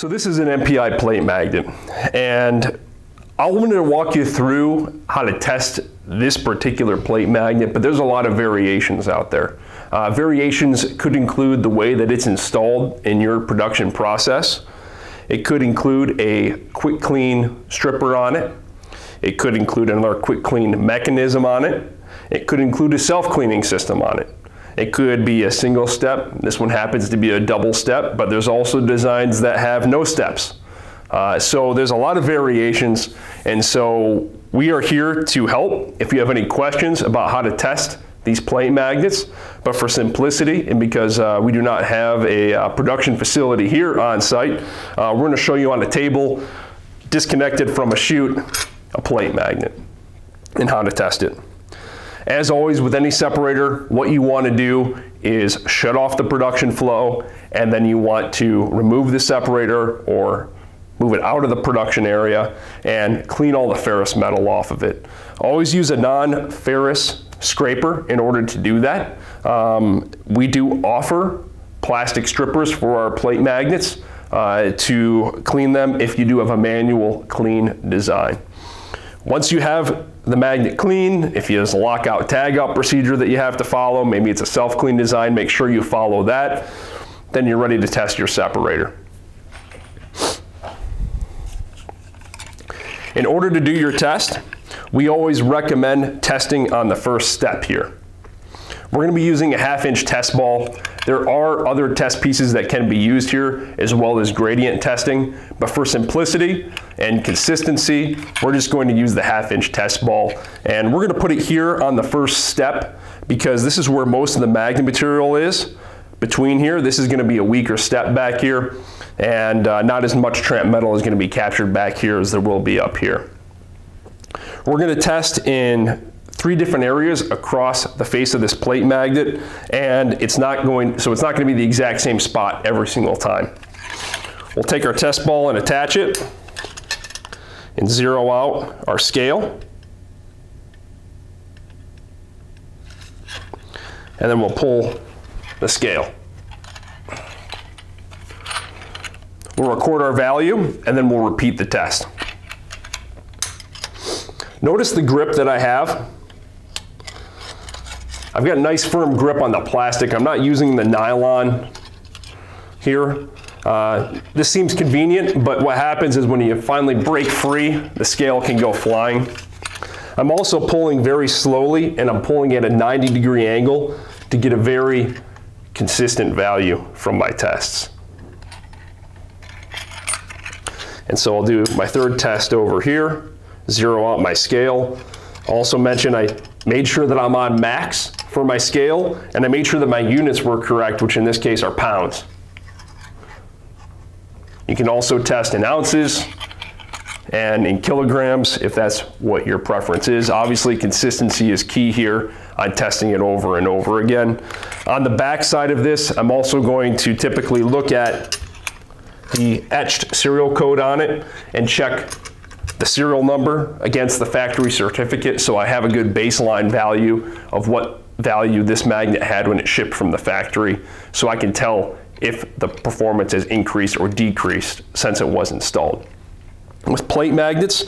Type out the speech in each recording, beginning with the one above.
So this is an MPI plate magnet and I wanted to walk you through how to test this particular plate magnet, but there's a lot of variations out there. Uh, variations could include the way that it's installed in your production process. It could include a quick clean stripper on it. It could include another quick clean mechanism on it. It could include a self-cleaning system on it. It could be a single step. This one happens to be a double step, but there's also designs that have no steps. Uh, so there's a lot of variations, and so we are here to help if you have any questions about how to test these plate magnets, but for simplicity and because uh, we do not have a uh, production facility here on site, uh, we're going to show you on a table disconnected from a chute a plate magnet and how to test it. As always with any separator, what you want to do is shut off the production flow and then you want to remove the separator or move it out of the production area and clean all the ferrous metal off of it. Always use a non-ferrous scraper in order to do that. Um, we do offer plastic strippers for our plate magnets uh, to clean them if you do have a manual clean design. Once you have the magnet clean, if there's a lockout tagout procedure that you have to follow, maybe it's a self-clean design, make sure you follow that, then you're ready to test your separator. In order to do your test, we always recommend testing on the first step here. We're going to be using a half inch test ball. There are other test pieces that can be used here as well as gradient testing, but for simplicity and consistency, we're just going to use the half inch test ball. And we're going to put it here on the first step because this is where most of the magnet material is. Between here, this is going to be a weaker step back here and uh, not as much tramp metal is going to be captured back here as there will be up here. We're going to test in three different areas across the face of this plate magnet and it's not going so it's not going to be the exact same spot every single time. We'll take our test ball and attach it and zero out our scale. And then we'll pull the scale. We'll record our value and then we'll repeat the test. Notice the grip that I have. I've got a nice firm grip on the plastic. I'm not using the nylon here. Uh, this seems convenient, but what happens is when you finally break free, the scale can go flying. I'm also pulling very slowly and I'm pulling at a 90 degree angle to get a very consistent value from my tests. And so I'll do my third test over here, zero out my scale. Also mention I made sure that I'm on max for my scale, and I made sure that my units were correct, which in this case are pounds. You can also test in ounces and in kilograms if that's what your preference is. Obviously consistency is key here on testing it over and over again. On the back side of this, I'm also going to typically look at the etched serial code on it and check the serial number against the factory certificate so I have a good baseline value of what value this magnet had when it shipped from the factory so I can tell if the performance has increased or decreased since it was installed. With plate magnets,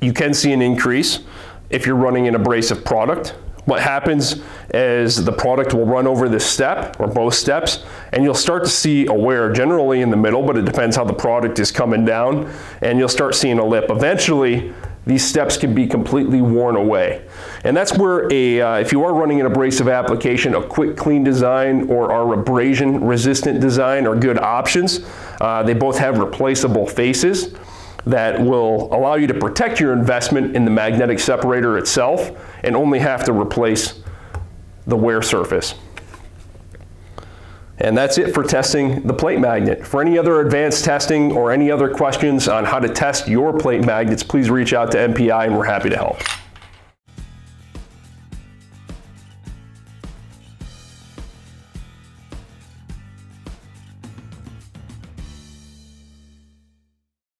you can see an increase if you're running an abrasive product what happens is the product will run over this step or both steps and you'll start to see a wear generally in the middle but it depends how the product is coming down and you'll start seeing a lip. Eventually these steps can be completely worn away. And that's where a, uh, if you are running an abrasive application, a quick clean design or our abrasion resistant design are good options. Uh, they both have replaceable faces that will allow you to protect your investment in the magnetic separator itself and only have to replace the wear surface. And that's it for testing the plate magnet. For any other advanced testing or any other questions on how to test your plate magnets, please reach out to MPI and we're happy to help.